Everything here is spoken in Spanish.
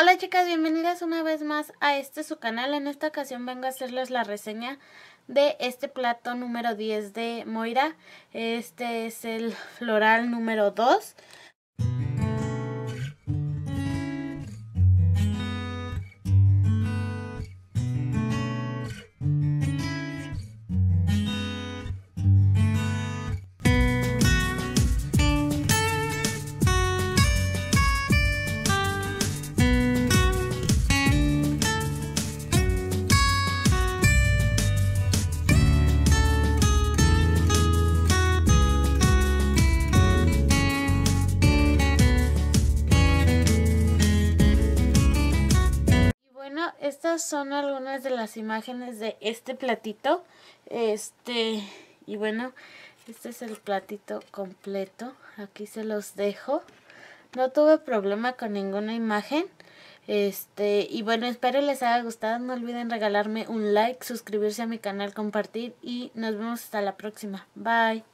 Hola chicas, bienvenidas una vez más a este su canal. En esta ocasión vengo a hacerles la reseña de este plato número 10 de Moira. Este es el floral número 2. Estas son algunas de las imágenes de este platito. Este, y bueno, este es el platito completo. Aquí se los dejo. No tuve problema con ninguna imagen. Este, y bueno, espero les haya gustado. No olviden regalarme un like, suscribirse a mi canal, compartir y nos vemos hasta la próxima. Bye.